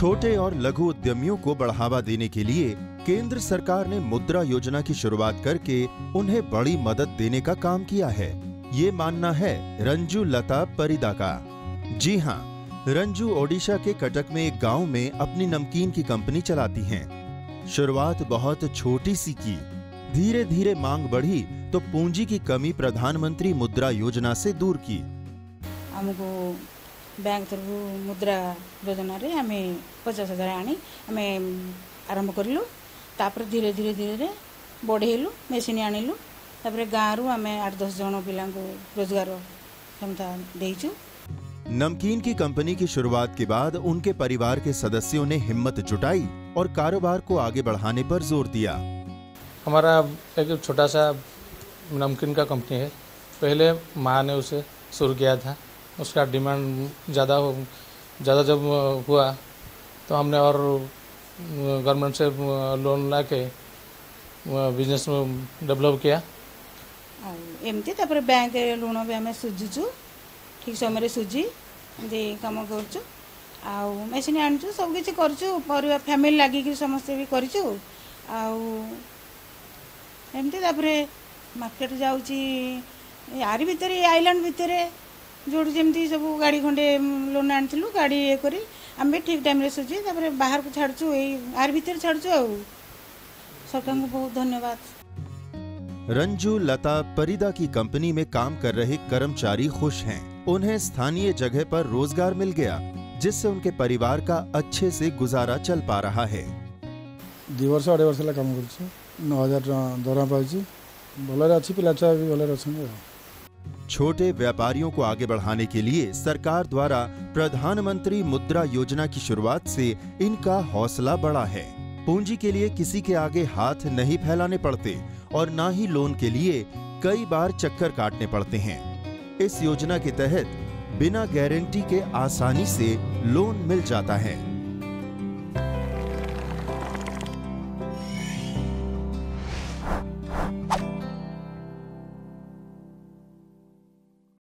छोटे और लघु उद्यमियों को बढ़ावा देने के लिए केंद्र सरकार ने मुद्रा योजना की शुरुआत करके उन्हें बड़ी मदद देने का काम किया है। ये मानना है रंजू लता परिदा का। जी हाँ रंजू ओडिशा के कटक में एक गाँव में अपनी नमकीन की कंपनी चलाती हैं। शुरुआत बहुत छोटी सी की। धीरे धीरे मांग बढ़ी तो पूंजी की कमी प्रधानमंत्री मुद्रा योजना से दूर की। हमको ବ୍ୟାଙ୍କ ତରଫରୁ ମୁଦ୍ରା ଯୋଜନାରେ ଆମେ ପଚାଶ ହଜାର ଆଣି ଆମେ ଆରମ୍ଭ କରିଲୁ ତାପରେ ଧୀରେ ଧୀରେ ଧୀରେ ବଢ଼େଇଲୁ ମେସିନ୍ ଆଣିଲୁ ତାପରେ ଗାଁରୁ ଆମେ ଆଠ ଦଶ ଜଣ ପିଲାଙ୍କୁ ରୋଜଗାର କ୍ଷମତା ଦେଇଛୁ नमकीन की कंपनी की शुरुआत के बाद उनके परिवार के सदस्यों ने हिम्मत जुटाई और कारोबार को आगे बढ़ाने पर जोर दिया हमारा एक छोटा सा नमकीन का कंपनी है पहले माँ ने उसे शुरू किया था उसका डिमांड ज़्यादा हो ज़्यादा जब हुआ तो हमने और गवर्नमेंट से लोन ला के बिजनेस डेवलप किया ଆଉ ଏମିତି ତାପରେ ବ୍ୟାଙ୍କ ଋଣ ବି ଆମେ ସୁଝୁଛୁ ଠିକ୍ ସମୟରେ ସୁଝି ଏମିତି କାମ କରୁଛୁ ଆଉ ମେସିନ୍ ଆଣିଛୁ ସବୁକିଛି କରୁଛୁ ପରିବା ଫ୍ୟାମିଲି ଲାଗିକି ସମସ୍ତେ ବି କରିଛୁ ଆଉ ଏମିତି ତାପରେ ମାର୍କେଟ ଯାଉଛି ଆରି ଭିତରେ ଏଇ ଆଇଲାଣ୍ଡ ଭିତରେ ଯେଉଁଠି ଯେମିତି ସବୁ ଗାଡ଼ି ଖଣ୍ଡେ ଲୋନ୍ ଆଣିଥିଲୁ ଗାଡ଼ି ଇଏ କରି ଆମେ ବି ଠିକ୍ ଟାଇମ୍ରେ ସୁଝି ତାପରେ ବାହାରକୁ ଛାଡ଼ୁଛୁ ଏଇ ଆରି ଭିତରେ ଛାଡ଼ୁଛୁ ଆଉ ସରକାରଙ୍କୁ ବହୁତ ଧନ୍ୟବାଦ रंजू लता परिदा की कंपनी में काम कर रहे कर्मचारी खुश हैं उन्हें स्थानीय जगह पर रोजगार मिल गया जिससे उनके परिवार का अच्छे से गुजारा चल पा रहा है ଦୁଇ ବର୍ଷ ଅଢ଼େଇ ବର୍ଷ ହେଲା କାମ କରୁଛି ନଅ ହଜାର ଟଙ୍କା ଦରମା ପାଉଛି ଭଲରେ ଅଛି ପିଲା ଛୁଆ ବି ଭଲରେ ଅଛନ୍ତି ଆଉ छोटे व्यापारियों को आगे बढ़ाने के लिए सरकार द्वारा प्रधानमंत्री मुद्रा योजना की शुरुआत से इनका हौसला बढ़ा है। पूंजी के लिए किसी के आगे हाथ नहीं फैलाने पड़ते और न ही लोन के लिए कई बार चक्कर काटने पड़ते हैं। इस योजना के तहत बिना गारंटी के आसानी से लोन मिल जाता है।